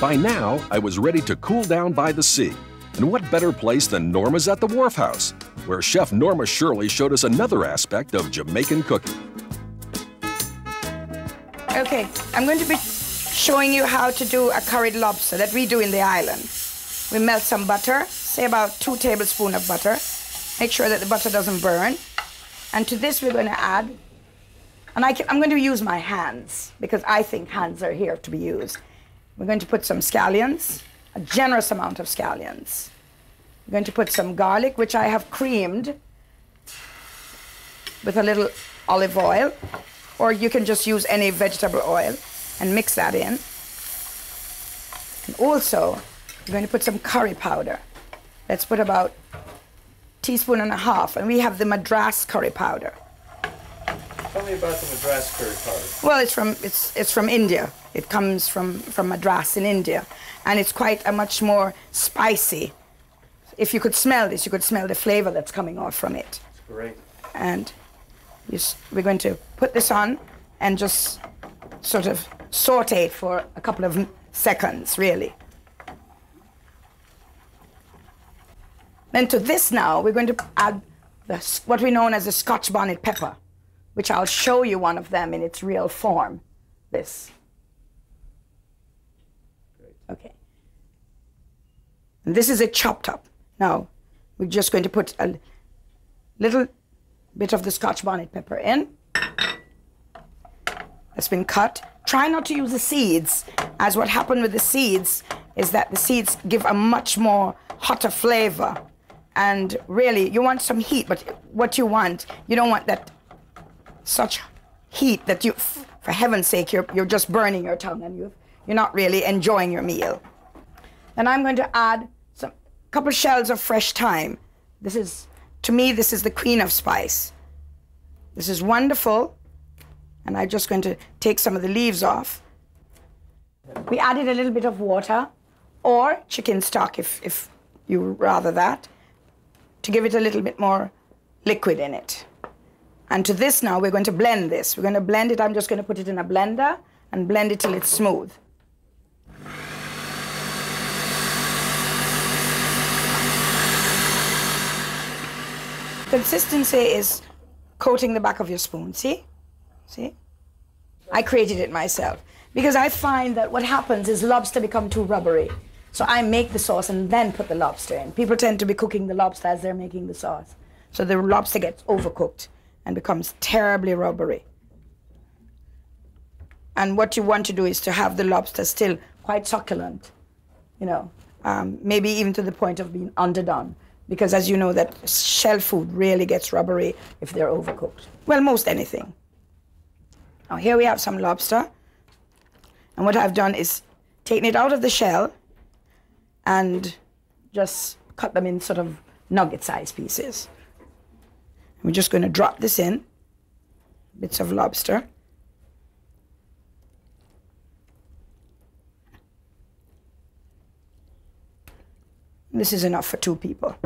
By now, I was ready to cool down by the sea. And what better place than Norma's at the Wharf House, where Chef Norma Shirley showed us another aspect of Jamaican cooking. Okay, I'm going to be showing you how to do a curried lobster that we do in the island. We melt some butter, say about two tablespoons of butter. Make sure that the butter doesn't burn. And to this we're going to add, and I am going to use my hands because I think hands are here to be used. We're going to put some scallions, a generous amount of scallions. We're going to put some garlic, which I have creamed with a little olive oil, or you can just use any vegetable oil and mix that in. And also, we're going to put some curry powder. Let's put about teaspoon and a half, and we have the Madras curry powder. Tell me about the Madras curry powder. Well, it's from it's it's from India. It comes from from Madras in India, and it's quite a much more spicy. If you could smell this, you could smell the flavor that's coming off from it. Great. And we're going to put this on and just sort of saute it for a couple of seconds, really. Then to this now, we're going to add the, what we know as a Scotch bonnet pepper, which I'll show you one of them in its real form. This. Okay. And this is a chopped up. Now, we're just going to put a little bit of the Scotch bonnet pepper in. That's been cut. Try not to use the seeds, as what happened with the seeds is that the seeds give a much more hotter flavor. And really, you want some heat, but what you want, you don't want that such heat that you, for heaven's sake, you're, you're just burning your tongue and you you're not really enjoying your meal. Then I'm going to add some couple shells of fresh thyme. This is, to me, this is the queen of spice. This is wonderful. And I'm just going to take some of the leaves off. We added a little bit of water or chicken stock if, if you rather that to give it a little bit more liquid in it. And to this now, we're going to blend this. We're going to blend it. I'm just going to put it in a blender and blend it till it's smooth. Consistency is coating the back of your spoon. See? See? I created it myself because I find that what happens is lobster become too rubbery. So I make the sauce and then put the lobster in. People tend to be cooking the lobster as they're making the sauce. So the lobster gets overcooked and becomes terribly rubbery. And what you want to do is to have the lobster still quite succulent, you know, um, maybe even to the point of being underdone because as you know that shell food really gets rubbery if they're overcooked. Well, most anything. Now here we have some lobster. And what I've done is taken it out of the shell and just cut them in sort of nugget-sized pieces. We're just going to drop this in, bits of lobster. This is enough for two people.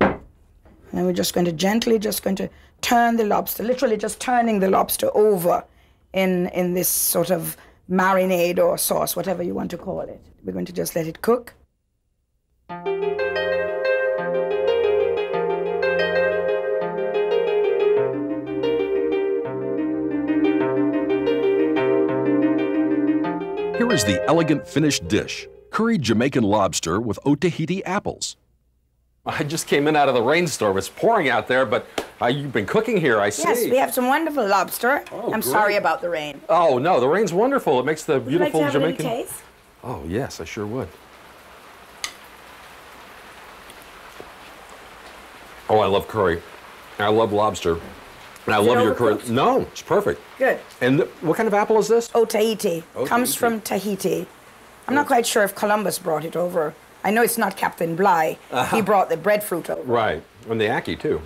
And we're just going to gently, just going to turn the lobster, literally just turning the lobster over in, in this sort of marinade or sauce, whatever you want to call it. We're going to just let it cook. Here is the elegant finished dish curried Jamaican lobster with Otaheite apples. I just came in out of the rainstorm. It's pouring out there, but uh, you've been cooking here, I see. Yes, we have some wonderful lobster. Oh, I'm great. sorry about the rain. Oh, no, the rain's wonderful. It makes the Would you like beautiful to have Jamaican. taste? Oh, yes, I sure would. Oh, I love curry. I love lobster. And I Is love your curry. overcooked? No, it's perfect. Good. And what kind of apple is this? Oh, Tahiti. Oh, Comes Tahiti. from Tahiti. I'm oh, not quite sure if Columbus brought it over. I know it's not Captain Bligh. Uh-huh. He brought the breadfruit over. Right. And the ackee, too.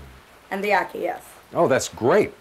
And the ackee, yes. Oh, that's great.